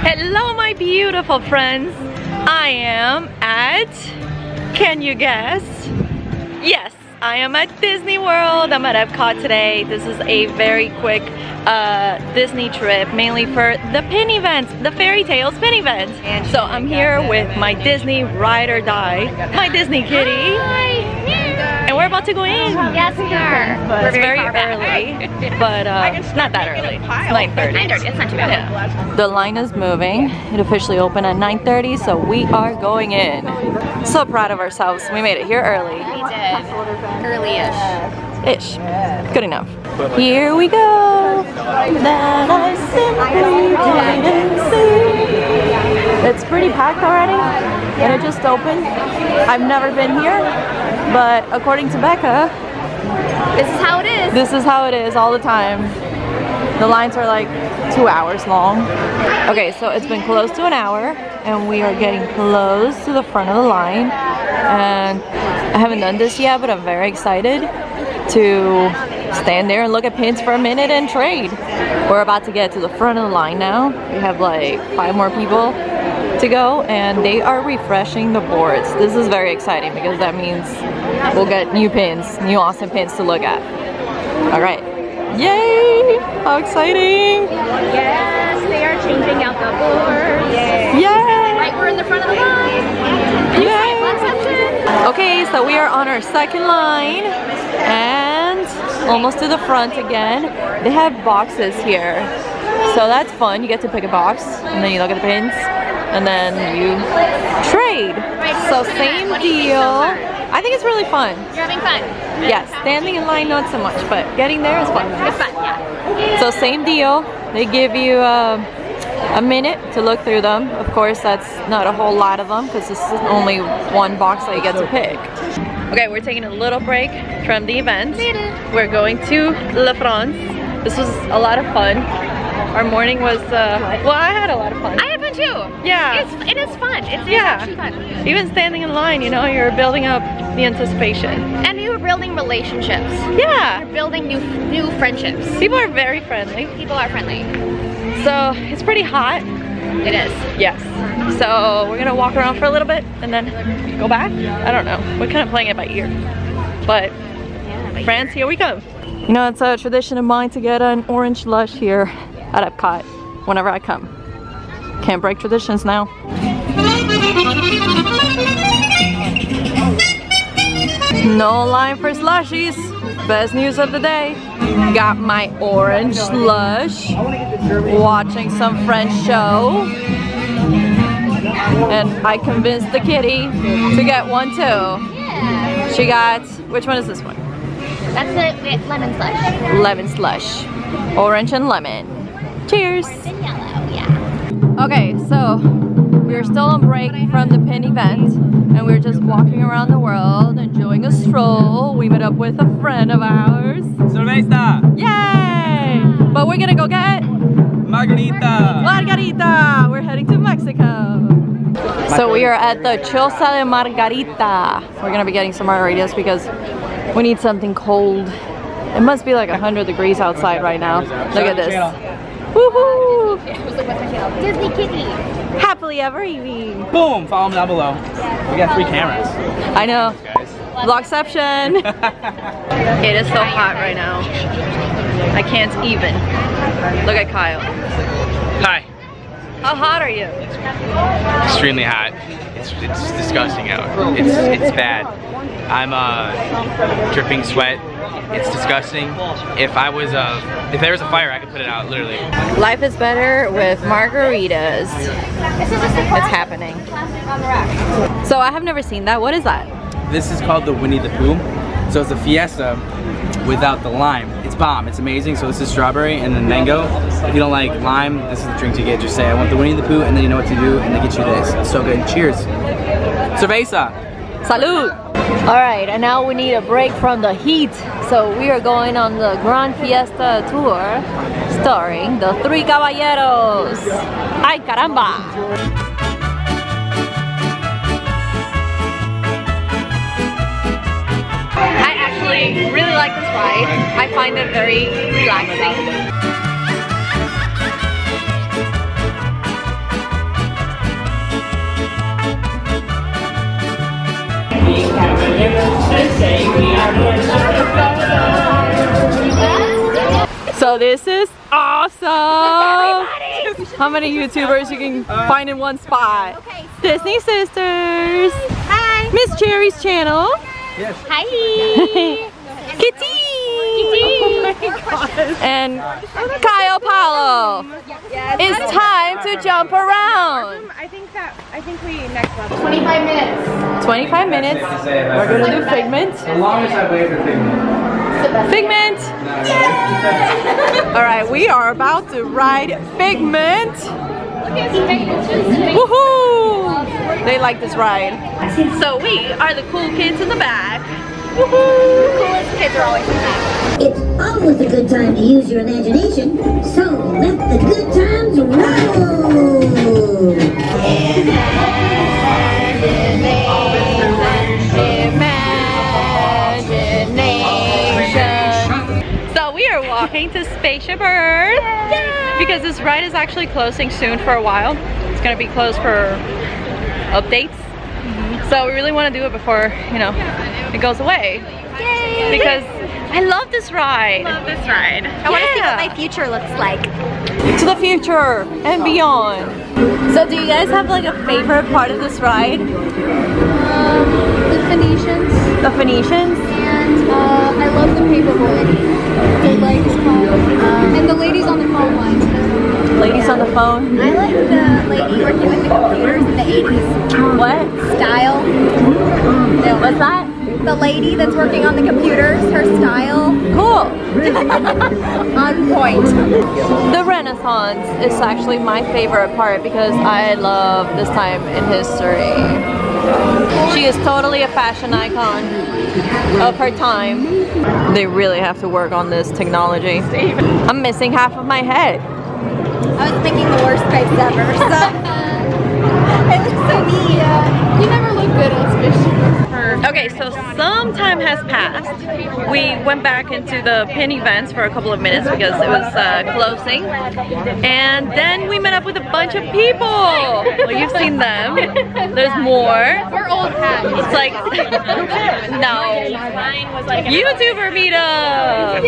Hello, my beautiful friends. I am at, can you guess? Yes, I am at Disney World. I'm at Epcot today. This is a very quick uh, Disney trip, mainly for the pin event, the Fairy Tails pin event. So I'm here with my Disney ride or die, my Disney kitty. Hi. We're about to go in. Yes, we are. But We're it's very early. But uh, it's not that early. It's 9.30. 9:30, It's not too bad. Yeah. The line is moving. It officially opened at 9.30, so we are going in. So proud of ourselves. We made it here early. We did. Early-ish. Ish. Good enough. Here we go. That I simply didn't see. It's pretty packed already, and it just opened. I've never been here, but according to Becka, This is how it is. this is how it is all the time. The lines are like two hours long. Okay, so it's been close to an hour and we are getting close to the front of the line. And I haven't done this yet, but I'm very excited to stand there and look at pins for a minute and trade. We're about to get to the front of the line now. We have like five more people to go and they are refreshing the boards. This is very exciting because that means we'll get new pins, new awesome pins to look at. All right. Yay! How exciting! Yes, they are changing out the boards. Yay! Right, we're in the front of the line. Yay! Okay, so we are on our second line and almost to the front again. They have boxes here. So that's fun. You get to pick a box and then you look at the pins and then you trade. So same deal. I think it's really fun. You're having fun. Yes, standing in line not so much, but getting there is fun. It's fun, yeah. So same deal. They give you uh, a minute to look through them. Of course, that's not a whole lot of them because this is only one box that you get to pick. Okay, we're taking a little break from the event. We're going to La France. This was a lot of fun. Our morning was, uh, well, I had a lot of fun. I fun too. Yeah. It's, it is fun. It's, it's Yeah. actually fun. Even standing in line, you know, you're building up the anticipation. And you are building relationships. Yeah, You're building new new friendships. people are very friendly. People are friendly. So it's pretty hot. It is. Yes. So we're gonna walk around for a little bit and then go back. I don't know. We're kind of playing it by ear. But Yeah, France, here we go. You know, it's a tradition of mine to get an orange lush here at Epcot whenever I come. Can't break traditions now. No line for slushies. Best news of the day. Got my orange slush. Watching some French show. And I convinced the kitty to get one too. She got, which one is this one? That's the lemon slush. Lemon slush. Orange and lemon. Cheers. And yellow, yeah. Okay, so we're still on break from the pin event and we're just walking around the world enjoying a stroll. We met up with a friend of ours. Cerveza, Yay! But we're gonna go get Margarita. Margarita! We're heading to Mexico. So we are at the Choza de Margarita. We're gonna be getting some margaritas because we need something cold. It must be like 100 degrees outside right now. Look at this. Woohoo! Disney Kitty. Happily ever eating. Boom! Follow them down below. We got three cameras, I know. guys. Vlogception. it is so hot right now. I can't even. Look at Kyle. Hi. How hot are you? Extremely hot. It's, it's disgusting out. It's it's bad. I'm uh dripping sweat. It's disgusting. If I was uh if there was a fire, I could put it out literally. Life is better with margaritas. It's happening. So I have never seen that. What is that? This is called the Winnie the Pooh. So it's a fiesta without the lime. It's bomb, it's amazing. So this is strawberry and then mango. If you don't like lime, this is the drink to get. Just say, I want the Winnie the Pooh, and then you know what to do, and they get you this. It's so good. Cheers. Cerveza. Salud! Alright, and now we need a break from the heat. So we are going on the Grand Fiesta tour starring the Three Caballeros. Ay caramba! really like this ride. I find it very relaxing. So this is awesome! How many YouTubers you can find in one spot? Disney Sisters! Hi! Miss Cherry's channel! Hi. Kitty! Oh and oh, Kyle Pallo. It's time to jump around. I think that I think we next level. 25 minutes. We're gonna do Figment. The longest I've waited for Figment. Figment! Alright, we are about to ride Figment. Woohoo! They like this ride. So we are the cool kids in the back. Coolest kids are always in that. It's always a good time to use your imagination, so let the good times roll! Imagination. So we are walking to Spaceship Earth because this ride is actually closing soon for a while. It's gonna be closed for updates. So we really want to do it before, you know, it goes away. Yay! Because I love this ride. Love this ride. I want to see what my future looks like. to the future and beyond. So do you guys have like a favorite part of this ride? the Phoenicians, The Phoenicians? and uh, I love the paperboy. The legs um, and the ladies on the phone lines. Ladies on the phone? I like the lady working with the computers in the 80s What? style. What's that? The lady that's working on the computers, her style Cool. on point. The Renaissance is actually my favorite part because I love this time in history. She is totally a fashion icon of her time. They really have to work on this technology. I'm missing half of my head. I was thinking the worst face ever, so. it looks so neat. You never look good on spaceship. Okay, so some time has passed. We went back into the pin events for a couple of minutes because it was uh, closing. And then we met up with a bunch of people. Well, you've seen them. There's more. We're old hats. It's like, no. YouTuber meetup!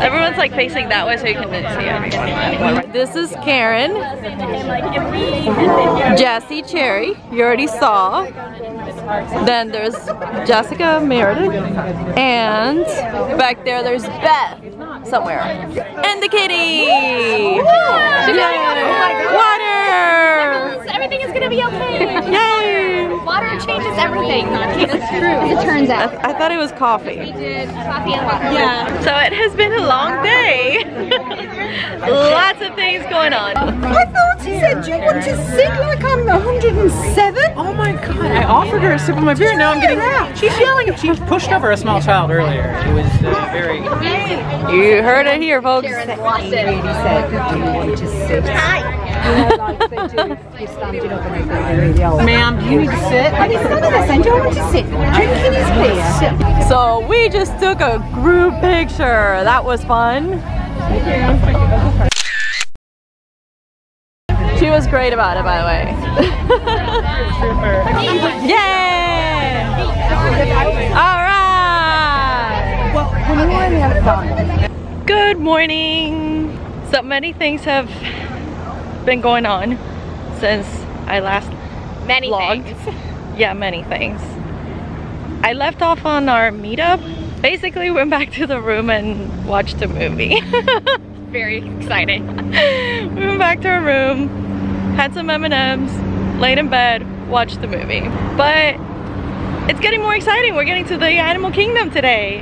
Everyone's like facing that way so you can see everyone. This is Karen. Jessi Cherry, you already saw. Then there's Jessica Meredith. And back there there's Beth somewhere. And the kitty! Water! Everything is gonna be okay. Yay! Water changes everything. That's true. As it turns out. I thought it was coffee. We did coffee and water. Yeah. So it has been a long day. Lots of things going on. I thought he said, do you want to sit like I'm 107? Oh my god, I offered her a sip of my beer, now I'm getting Out. She's yelling. She pushed over a small child earlier. It was uh, very. You heard it here, folks. He said, do you want to sit? Ma'am, do you need to sit? And he's none of this, and do you want to sit? Drinking his beer. So we just took a group picture. That was fun. She was great about it, by the way. Yay! All right. Good morning. So many things have been going on since I last Many vlogged. things. Yeah, many things. I left off on our meetup. Basically went back to the room and watched a movie. Very exciting. we went back to our room, had some M&Ms, laid in bed, watched the movie. But it's getting more exciting. We're getting to the animal kingdom today.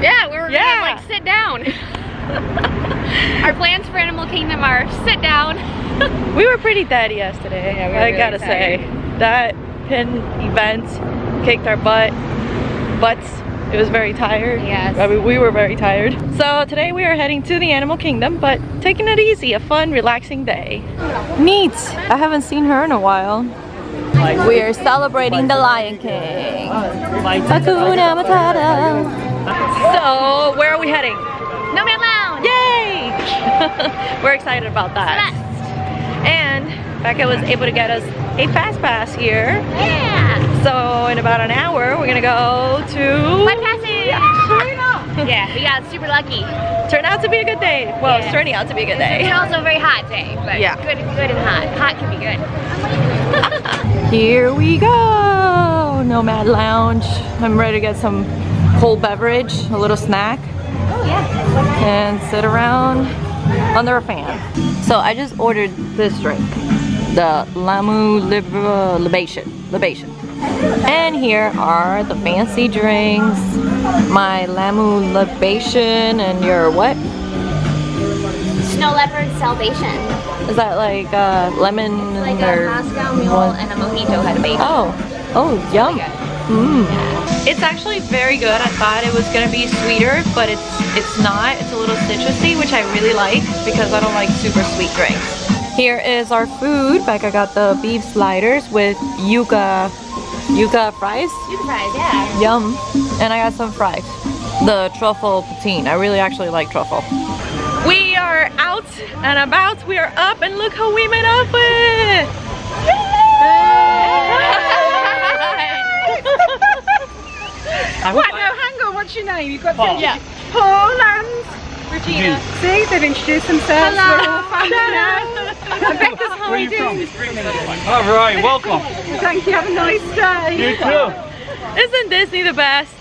Yeah, we were Yeah. gonna like sit down. Our plans for Animal Kingdom are sit down. We were pretty dead yesterday, Yeah, we I really gotta say. That pin event kicked our butt. Butts. It was very tired. Yes. I mean, we were very tired. So today we are heading to the animal kingdom, but taking it easy, a fun, relaxing day. Neat. I haven't seen her in a while. We are celebrating the Lion King. Hakuna Matata. So, where are we heading? Nomad Lounge. Yay! We're excited about that. And Becka was able to get us a fast pass here. Yeah. So in about an hour, we're gonna go to Flight passage! yeah, we got super lucky. Turned out to be a good day. Well, it's turning out to be a good day. It's also a very hot day, but Yeah. good, good and hot. Hot can be good. Here we go, Nomad Lounge. I'm ready to get some cold beverage, a little snack, Oh yeah. and sit around under a fan. So I just ordered this drink, the Lamu Lib Libation. Libation. And here are the fancy drinks. My Lamu Libation and your what? Snow leopard salvation. Is that like uh, lemon Like or a Moscow mule what? and a mojito had a baby. Oh, oh, yum. Mmm. It's actually very good. I thought it was gonna be sweeter, but it's it's not. It's a little citrusy, which I really like because I don't like super sweet drinks. Here is our food. Like I got the beef sliders with yuca yuca fries. You fries, yeah. Yum. And I got some fries. The truffle poutine. I really actually like truffle. We are out and about. We are up and look who we met up with. What now? Hang on. What's your name? You've got Paul. to yeah. Paul and Regina. see they've introduced themselves. Hello. We're all family now. Rebecca's hiding. All right, welcome. Thank you. Have a nice day. You too. Isn't Disney the best?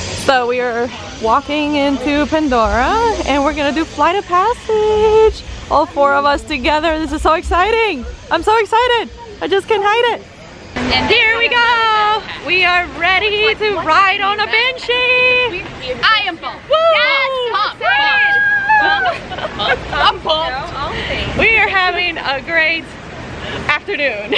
so we are walking into Pandora and we're gonna do Flight of Passage. All four of us together. This is so exciting. I'm so excited. I just can't hide it. And here we go. We are ready to ride on a Banshee. I am pumped. Yes, pumped. I'm pumped. We are having a great afternoon.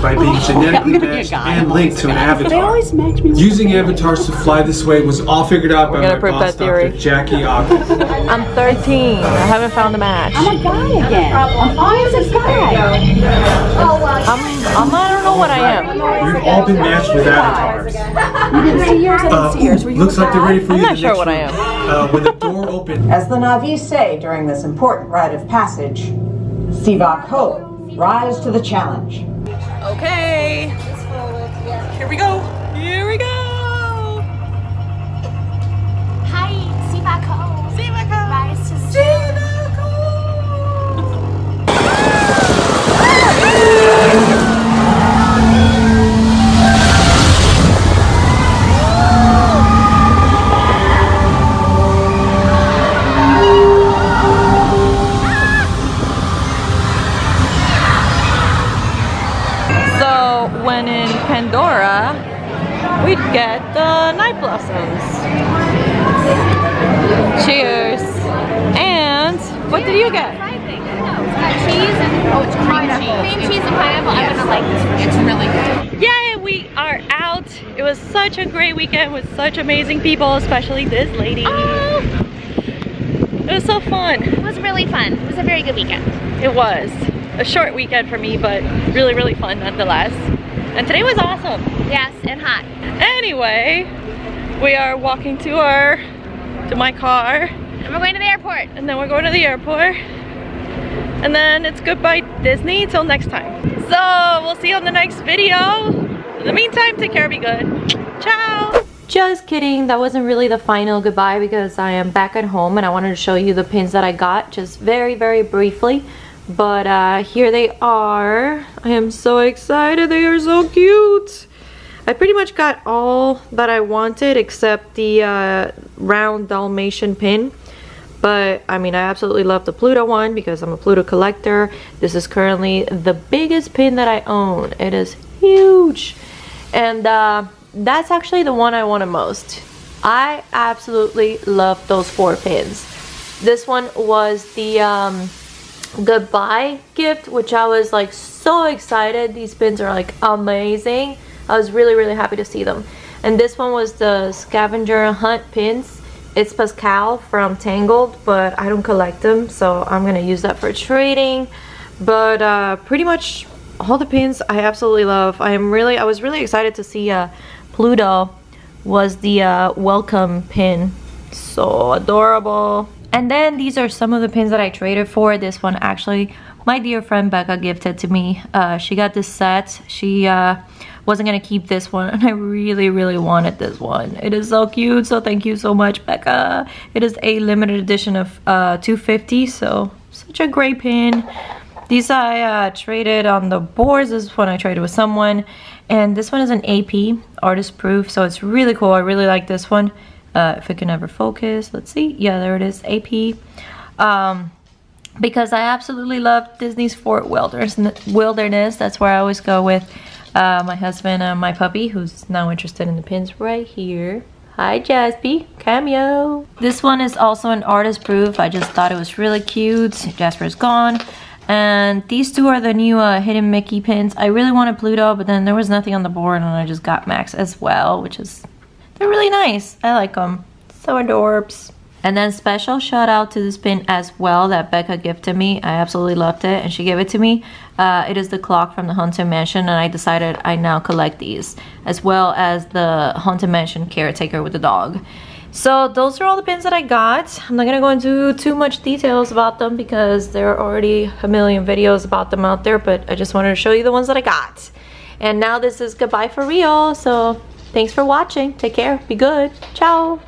by being genetically matched and linked to an avatar. They always match me Using avatars to fly this way was all figured out by gonna my prove boss, that theory. Dr. Jackie Ogden. I'm 13. I haven't found a match. I'm a guy again. I'm always a guy. I'm, I'm I don't know what I am. We've all been matched with avatars. You didn't see yours. I didn't see yours. Were you looks like they're ready for I'm you. not in the sure next what I am. Uh, when the door opens, As the Na'vi say during this important rite of passage, Sivako, rise to the challenge. Okay. Here we go. Out. It was such a great weekend with such amazing people, especially this lady. It was so fun. It was really fun. It was a very good weekend. It was. A short weekend for me, but really, really fun nonetheless. And today was awesome. Yes, and hot. Anyway, we are walking to our, to my car, And we're going to the airport. and then we're going to the airport. And then it's goodbye Disney till next time. So we'll see you on the next video. In the meantime, take care, be good. Ciao! Just kidding, that wasn't really the final goodbye because I am back at home and I wanted to show you the pins that I got just very, very briefly. But uh, here they are. I am so excited, they are so cute. I pretty much got all that I wanted except the uh, round Dalmatian pin. But I mean, I absolutely love the Pluto one because I'm a Pluto collector. This is currently the biggest pin that I own. It is huge. And uh, that's actually the one I wanted most. I absolutely love those four pins. This one was the um, goodbye gift, which I was like so excited. These pins are like amazing. I was really, really happy to see them. And this one was the scavenger hunt pins. It's Pascal from Tangled, but I don't collect them, so I'm gonna use that for trading. But uh, pretty much all the pins I absolutely love. I am really, I was really excited to see uh, Pluto was the uh, welcome pin. So adorable. And then these are some of the pins that I traded for. This one actually my dear friend Becka gifted to me. Uh, she got this set. She uh, wasn't gonna keep this one and I really, really wanted this one. It is so cute, so thank you so much, Becka. It is a limited edition of uh, 250, so such a great pin. These I uh, traded on the boards. This one I traded with someone. And this one is an AP, artist proof, so it's really cool. I really like this one. Uh, if it can ever focus, let's see. Yeah, there it is, AP. Um, because I absolutely love Disney's Fort Wilderness. That's where I always go with uh, my husband and my puppy, who's now interested in the pins right here. Hi Jasper, cameo. This one is also an artist proof. I just thought it was really cute. Jasper's gone. And these two are the new uh, Hidden Mickey pins. I really wanted Pluto, but then there was nothing on the board and I just got Max as well, which is, they're really nice. I like them. So adorbs. And then special shout out to this pin as well that Becka gifted me. I absolutely loved it and she gave it to me. Uh, it is the clock from the Haunted Mansion and I decided I now collect these as well as the Haunted Mansion caretaker with the dog. So those are all the pins that I got. I'm not gonna go into too much details about them because there are already a million videos about them out there, but I just wanted to show you the ones that I got. And now this is goodbye for real. So thanks for watching. Take care. Be good. Ciao.